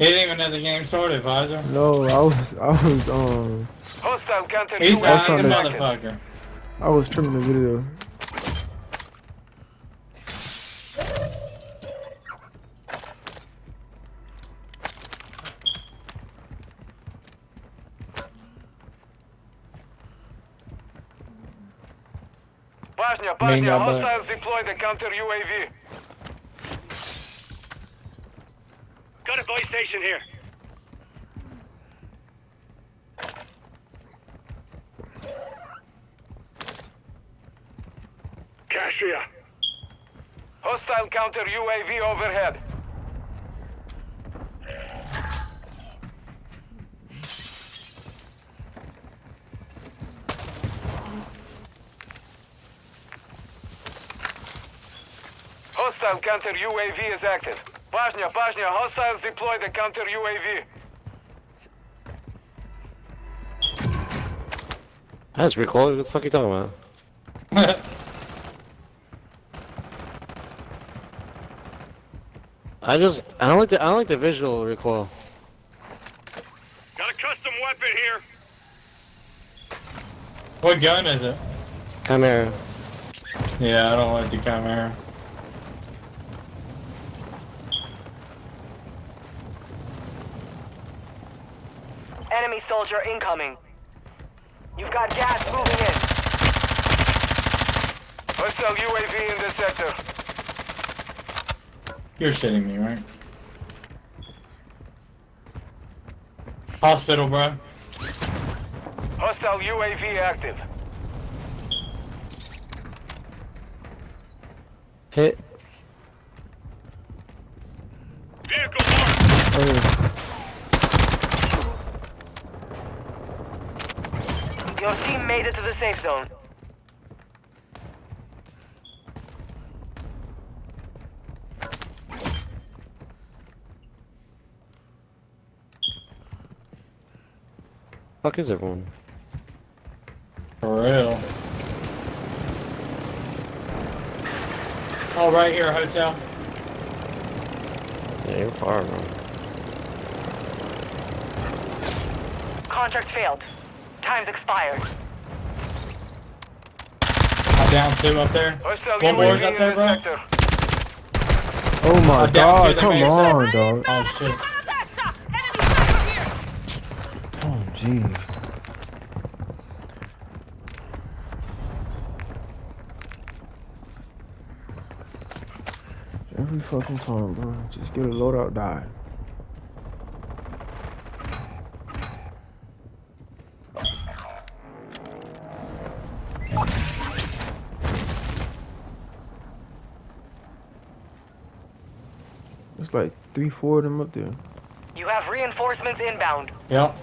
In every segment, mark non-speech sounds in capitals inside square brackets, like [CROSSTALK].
He didn't even know the game started, Visor. No, I was, I was, um, Hostile counter He's UAV a motherfucker. I was trimming the video. Bosnia, Main Bosnia, number. hostiles deploy the counter UAV. Got station here. Cashier. Hostile counter UAV overhead. Hostile counter UAV is active. Bosnia, Bosnia, hostiles deploy the counter UAV. That's recoil. What the fuck are you talking about? [LAUGHS] I just I don't like the I don't like the visual recoil. Got a custom weapon here. what gun is it? Chimera. Yeah, I don't like the camera. Enemy soldier incoming. You've got gas moving in. Hostile UAV in this sector. You're shitting me, right? Hospital, bro. Hostile UAV active. Hit. Vehicle marked. Oh, Your team made it to the safe zone. Fuck is everyone? For real. Oh, right here, hotel. Yeah, you're far, bro. Contract failed. Time's expired. I'm down two up there. Hostile One more's UAV up there, bro. oh my I'm god, to come main on, dog. Oh, shit. Oh, jeez. Every fucking time, bro. Just get a loadout, die. It's like three, four of them up there. You have reinforcements inbound. Yep.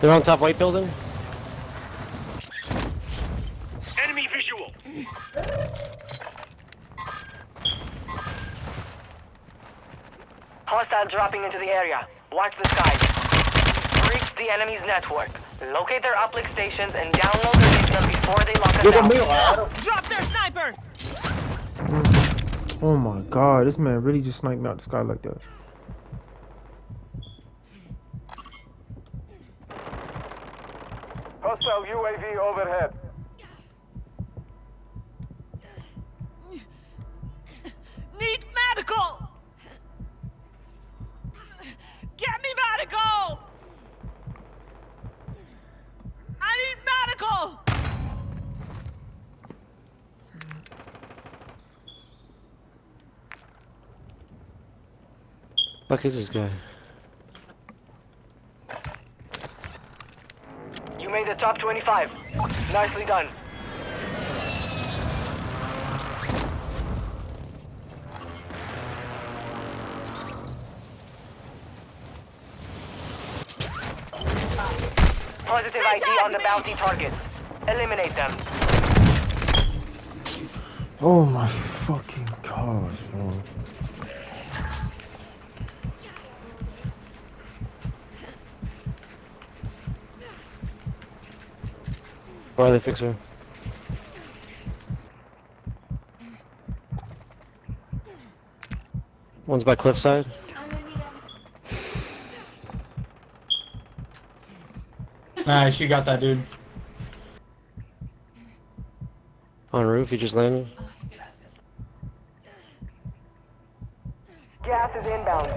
They're on top white building. Enemy visual. Hostile dropping into the area. Watch the skies. Breach the enemy's network. Locate their uplink stations and download their signal before they lock us out. Drop their sniper! Oh my god, this man really just sniped me out the sky like that. Hostile UAV overhead. Need medical! Get me medical! I need medical! Fuck is this guy? You made the top 25. Nicely done. Positive ID on the bounty targets. Eliminate them. Oh my fucking gosh, bro. Why they fix her? One's by cliffside. Nice, you got that, dude. On roof, he just landed. Gas is inbound.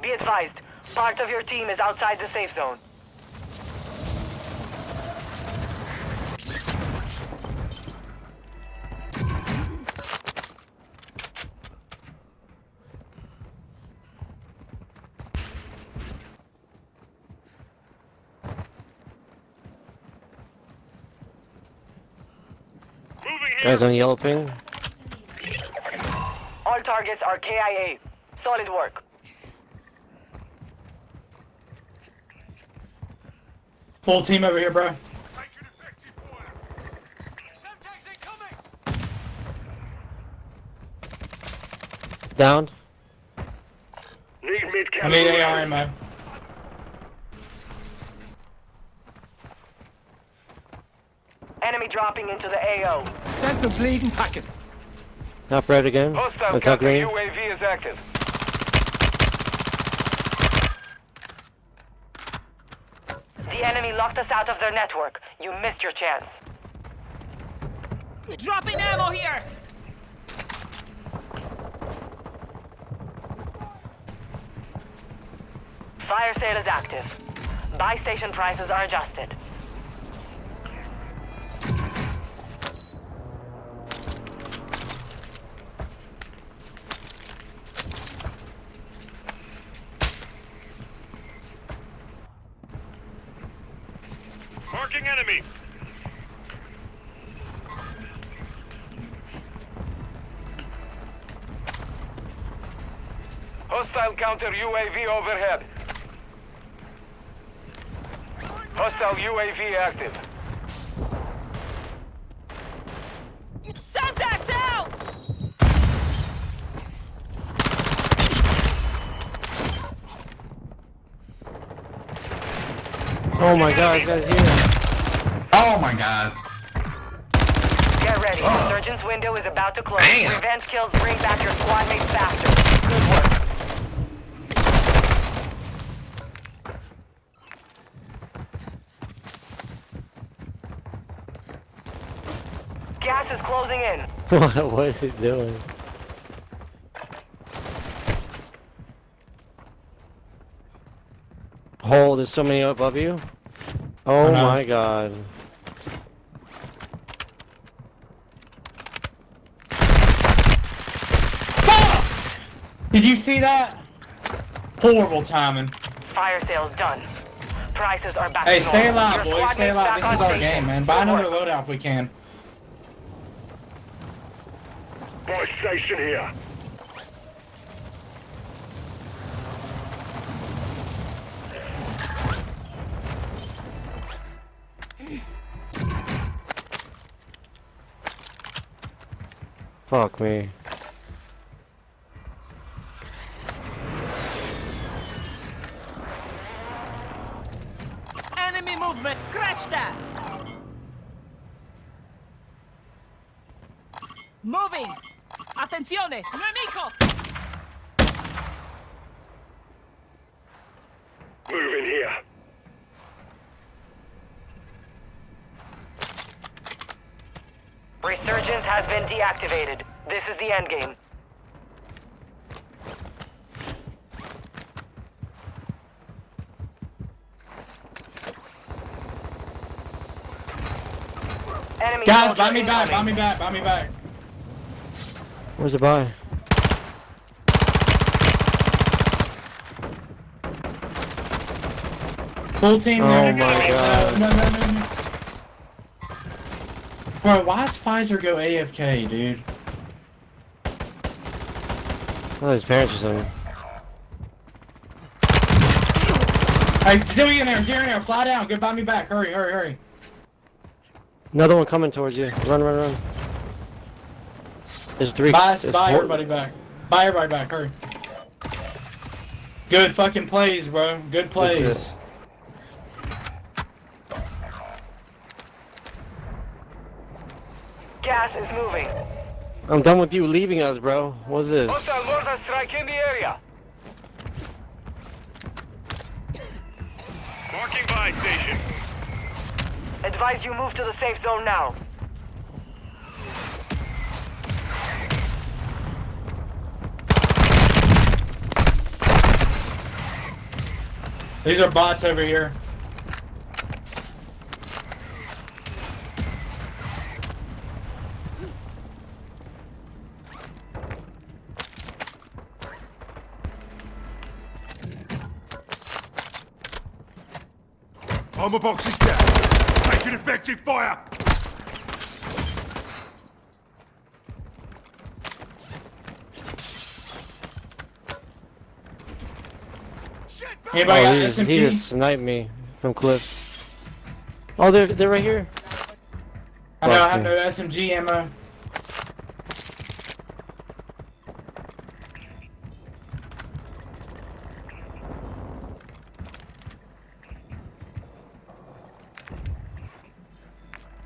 Be advised, part of your team is outside the safe zone. Guys on yellow ping. All targets are KIA. Solid work. Full team over here, bro. Down. Need mid I need AR ammo. Enemy dropping into the AO. Send the bleeding packet. Top red again. Hostile Attack counter green. UAV is active. The enemy locked us out of their network. You missed your chance. Dropping ammo here. Fire sale is active. Buy station prices are adjusted. Hostile counter UAV overhead. Hostile UAV active. Semtex out. Oh my god, guys here. Oh my god. Get ready. Resurgence window is about to close. Revenge kills bring back your squad mates faster. Good work. Gas is closing in. [LAUGHS] what, what is he doing? Oh, there's so many above you. Oh I know. my god. Did you see that? Horrible timing. Fire sales done. Prices are back Hey, stay normal. alive, boys. Stay mates alive. This is our station. game, man. Buy another loadout if we can. Buy station here. Fuck me. Enemy movement. Scratch that. Moving. Attenzione. Nemico. Moving here. Resurgence has been deactivated. This is the end game. Enemy Guys, buy me back. Buy me back. Buy me back. Where's the buy? Full team. Oh there. my God. No, no, no. Bro, why does Pfizer go AFK, dude? Oh, his parents or something. Hey, Zooey in there. Zooey in there. Fly down. get buy me back. Hurry, hurry, hurry. Another one coming towards you. Run, run, run. There's three. Buy, there's buy everybody back. Buy everybody back. Hurry. Good fucking plays, bro. Good plays. Gas is moving. I'm done with you leaving us, bro. What's this? Hostile mortar strike in the area. Marking buy station. Advise you move to the safe zone now. These are bots over here. Armor box is down. Taking effective fire. Anybody Oh, got he just, he just sniped me from cliff. Oh, they're they're right here. I know I have no SMG ammo.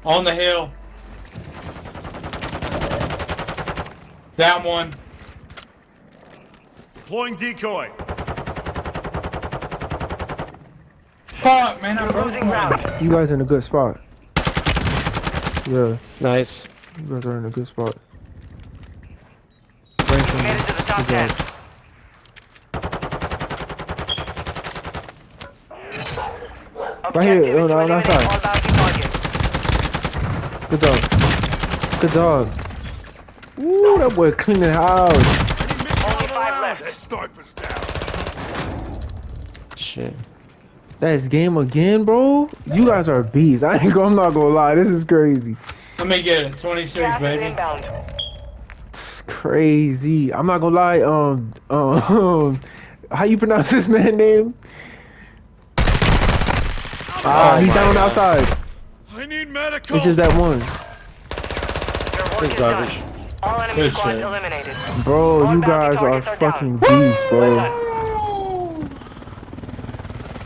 On the hill. Down one. Deploying decoy. Fuck, man, I'm Losing losing round. round. You guys in a good spot. Yeah, Nice. you guys are in a good spot. Made it to the top Good 10. Right here, Objective is no, to no, on eliminate that side. all bounty targets. Good dog. Good dog. Ooh, that boy cleaning house. Only five left. Snipers down. Shit. That's game again, bro. You guys are beasts. I ain't gonna, I'm not gonna lie. This is crazy. Let me get it. 26, Gas baby. inbound. It's crazy. I'm not gonna lie. Um, um, [LAUGHS] how you pronounce this man name? Ah, Oh he's down God. outside. I need medical. It's just that one, Your work This garbage. All enemy Good squads eliminated. bro. All You guys are targets are down. fucking beasts, bro.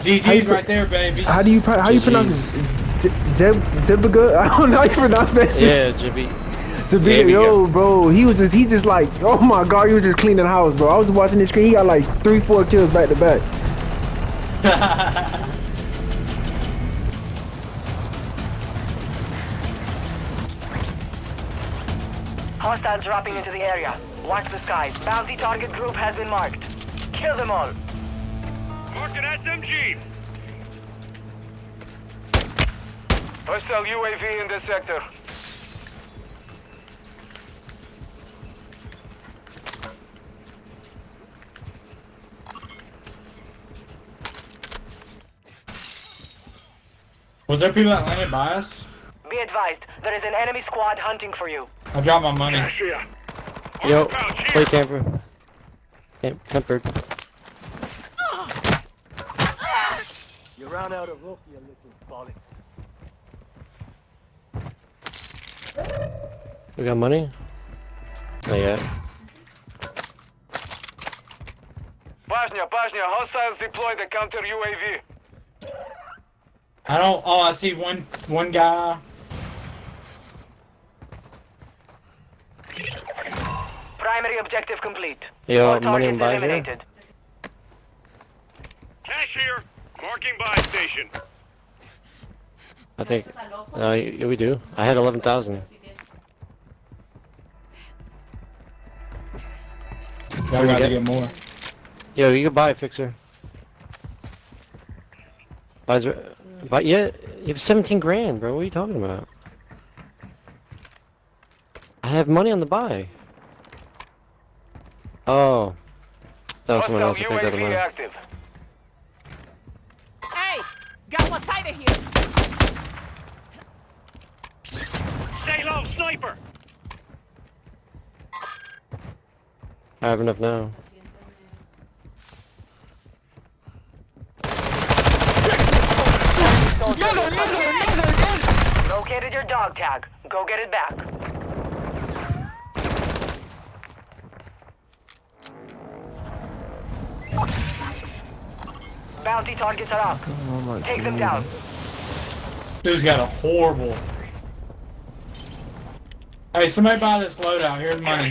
Well done. GG's right there, baby. How do you pro- how you pronounce GGs. it? Jeb Jebiga? [LAUGHS] I don't know how you pronounce that shit. Yeah, Jibby. Jebiga, Jebiga. yo, bro. He was just he just like, oh my god, he was just cleaning the house, bro. I was watching his screen. He got like three, four kills back to back. [LAUGHS] Hostiles dropping into the area. Watch the skies. Bounty target group has been marked. Kill them all. Marked an SMG. Hostile UAV in this sector. Was there people that landed by us? Be advised, there is an enemy squad hunting for you. I dropped my money. Here. Yo, Pouch here. play tamper. Tam- tempered. You ran out of rope, you little bollocks. We got money? Not yet. Bajnia, Bajnia, hostiles deploy the counter UAV. I don't. Oh, I see one one guy. Primary objective complete. Yo, All money targets and buy eliminated. Cash here. Marking buy station. I think. Uh, yeah, we do. I had 11,000. I we got to get? get more. Yo, you can buy a Fixer. Buys, buy, yeah, you have 17 grand, bro. What are you talking about? I have money on the buy. Oh. That was someone else Hostile that picked up the money. active. Hey, got one side of here. Stay low, sniper. I have enough now. No located your dog tag. Go get it back. Bounty targets are up. Oh my Take them down. Dude's got a horrible. Hey, somebody buy this loadout. Here's money.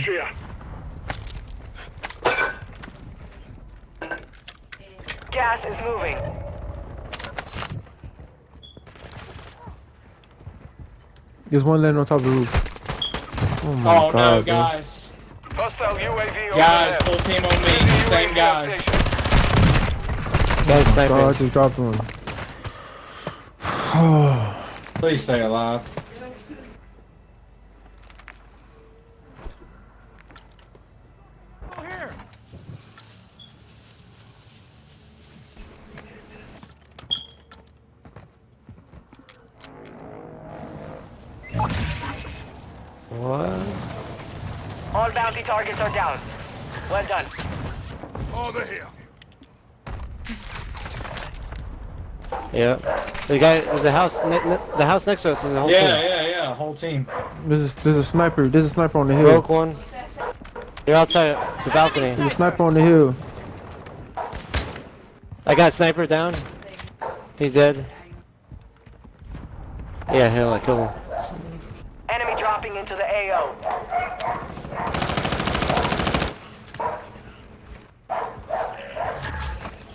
Gas is moving. There's one landing on top of the roof. Oh my Oh god, no, bro. guys. Hostile UAV Guys, full team on me. Same UAV guys. station. Guys, Oh, I just dropped one. [SIGHS] Please stay alive. What? All bounty targets are down. Well done. Over here. Yeah. The guy, there's a house, ne ne the house next to us is a whole Yeah, team. yeah, yeah. yeah, Whole team. There's a, there's a sniper. There's a sniper on the hill. Broke one. They're outside the balcony. There's a sniper on the hill. I got sniper down. He's dead. Yeah, hell, I killed him. Enemy dropping into the AO.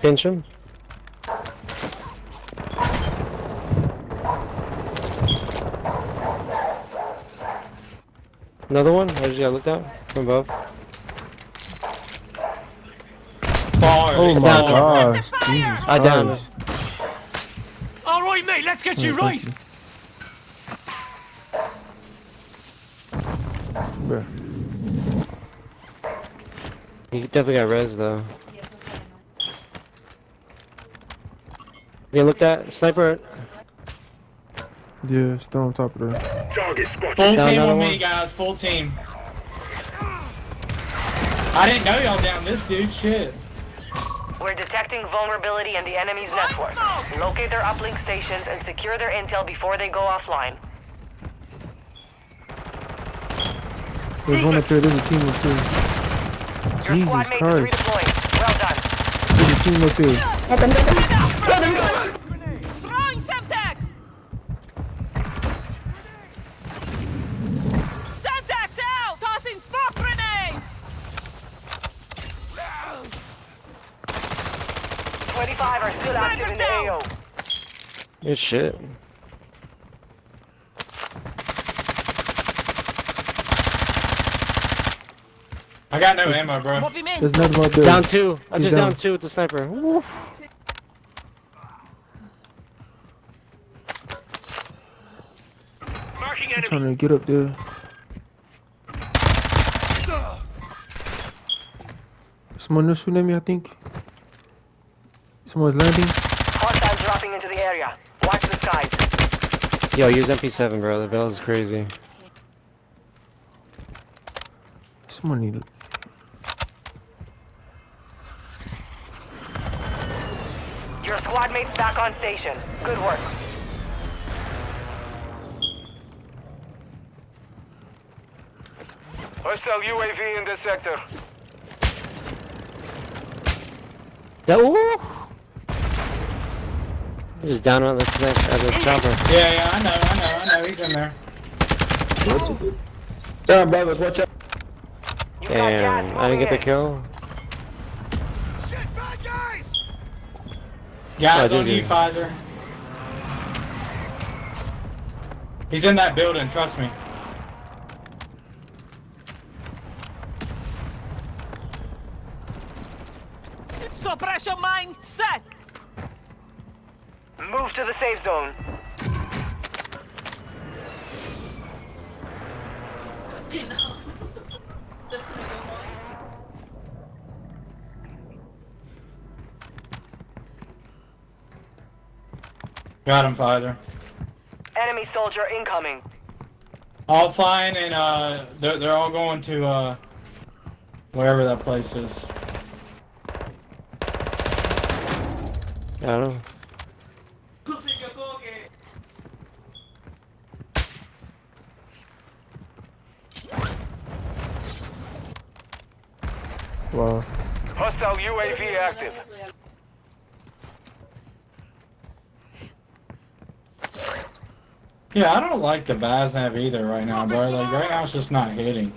Pinch him. Another one? Where did you look down? From above? Far. Oh my far. gosh. Jesus I oh, downed him. All right, mate. Let's get you Oh, right. thank you. Bruh. He definitely got res though. You looked at sniper. Yeah, still on top of that. Full Down team another on me, one. guys. Full team. I didn't know y'all down this dude. Shit. We're detecting vulnerability in the enemy's network. Locate their uplink stations and secure their intel before they go offline. There's one up there. There's a team up there. Your Jesus squad mate is Christ. redeploying. Well done. There's a team up there. Throwing 25 are still active Snipers in the down. AO. Good shit. I got no ammo, bro. There's nothing up there. Down two. I'm He's just down. down. two with the sniper. Woo. I'm trying to get up there. Someone is shooting at me, I think. Someone's landing. Hostiles dropping into the area. Watch the skies. Yo, use MP7, bro. The bell is crazy. Someone need Your squad mate's back on station. Good work. Hostile UAV in this sector. That, ooh. Just down on the sniper, uh, the chopper. Yeah, yeah. I know. I know. I know. He's in there. You got gas Damn, I didn't get the kill. Shit, bad guys. Guys Oh, on dude, you. Pfizer. He's in that building. Trust me. Suppression mine set! Move to the safe zone. Got him, Pfizer. Enemy soldier incoming. All fine, and uh, they're they're all going to uh, wherever that place is. I don't know. Wow. Hostile UAV active. Yeah, I don't like the Baznev either right now, bro. Like right now, it's just not hitting.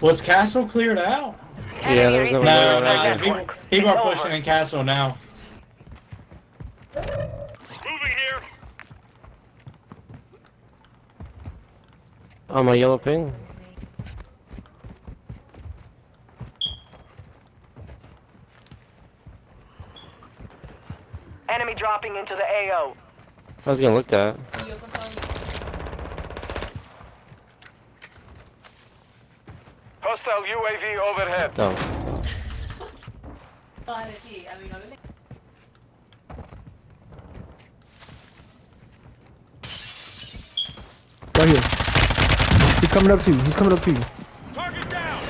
Was Castle cleared out? Yeah, there was no. No, no, no, no, people, people are pushing in Castle now. Moving here. On my yellow ping. Enemy dropping into the AO. I was gonna look at. Hostile UAV overhead. Oh. Right here. He's coming up to you. He's coming up to you. Target down.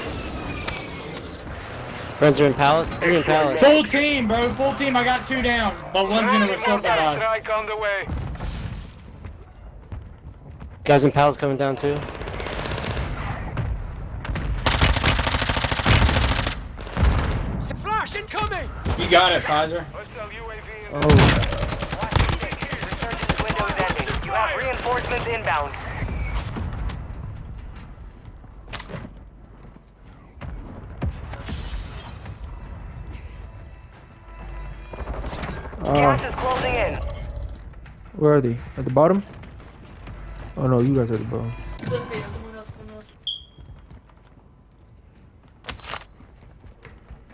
Friends are in palace. Three in palace. Full team, bro. Full team. I got two down, but one's gonna Friendly restore us. strike on the way. Guys in pals coming down too. Flash incoming. You got it, Pfizer. Hostile UAV Oh. Resurgence window is ending. You have reinforcements inbound. Gas Uh, is closing in. where are they? At the bottom? Oh no, you guys are the bottom.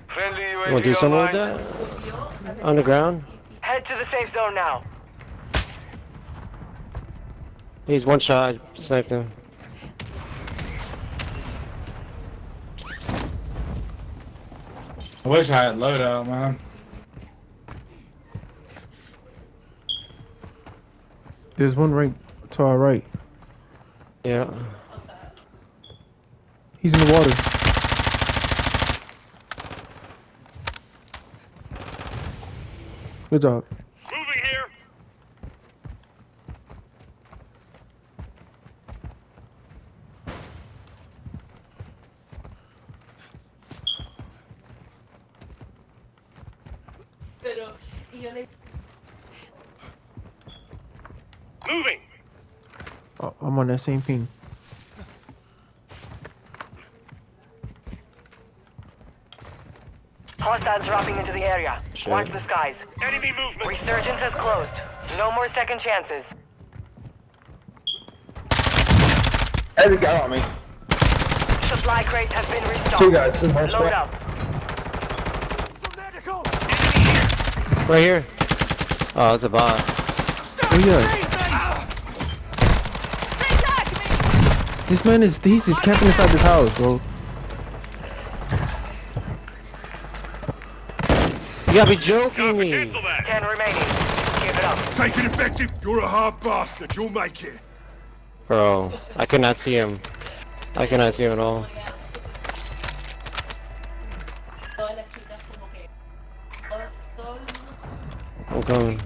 Friendly You wanna do something with online. that? On the ground. Head to the safe zone now. He's one shot. I sniped him. I wish I had loadout, man. There's one right to our right. Yeah. He's in the water. Good job. Moving here. Moving. I'm on that same ping. Hostiles dropping into the area. Shit. Watch the skies. Enemy movement. Resurgence has closed. No more second chances. Hey, the guy on me. Supply crates have been restocked. Two guys, two horseback. Load up. Right here. Oh, it's a bot. Oh yeah. This man is he's just camping inside this house, bro. You gotta be joking me. Ten remaining. Give it up. Take it effective. You're a hard bastard. You'll make it. Bro, I could not see him. I could not see him at all. I'm coming.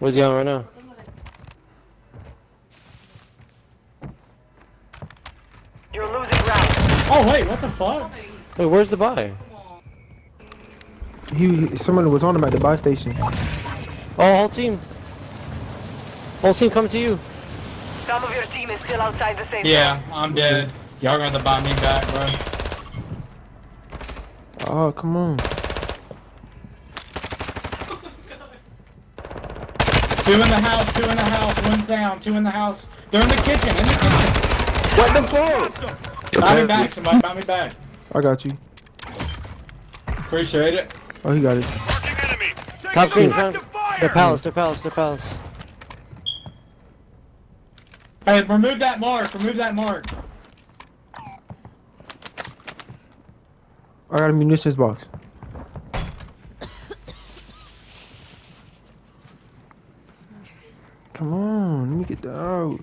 Where's he on right now? You're losing ground. Oh wait, what the fuck? Wait, where's the buy? He someone was on him at the buy station. Oh, whole team. Whole team coming to you. Some of your team is still outside the safe Yeah, I'm dead. Y'all gonna have to buy me back, bro. Oh come on. Two in the house, two in the house, one's down, two in the house. They're in the kitchen, in the kitchen. What the fuck? Buy me back, somebody buy me back. I got you. Appreciate it. Oh he got it. Marking enemy. Take Top it screen, back top- to fire. They're palace, they're palace, they're palace. Hey, remove that mark, remove that mark. I got a munitions box. Come on, let me get that out.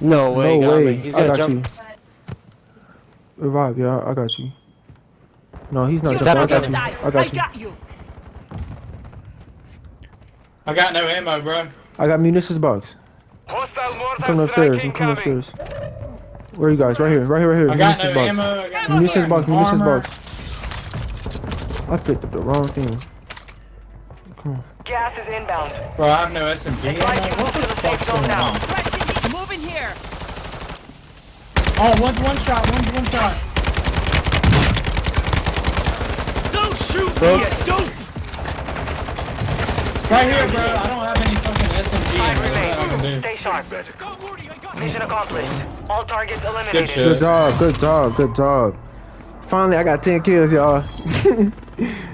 No way. no got way. He's I gonna got jump. you. Revive, yeah, I got you. No, he's not You jumping. I got you. I got you. got you. I got no ammo, bro. I got munitions box. I'm coming upstairs. I'm coming upstairs. Where are you guys? Right here. Right here. Right here. I got munitions no box. ammo. I got Munitions box. Munitions box. I picked up the wrong thing. Come on. Gas is inbound. Bro, I have no SMG. Advise you ammo. move to the safe What's zone going on? Pressing in. Moving here. Oh, one's one shot. One's one shot. Don't shoot me, you dope! Right here, bro. I don't have any fucking SMG. Five ammo. What I can remain. do. Stay sharp. Mission accomplished. All targets eliminated. shit. Good job. Good job. Good job. Finally, I got 10 kills, y'all. [LAUGHS]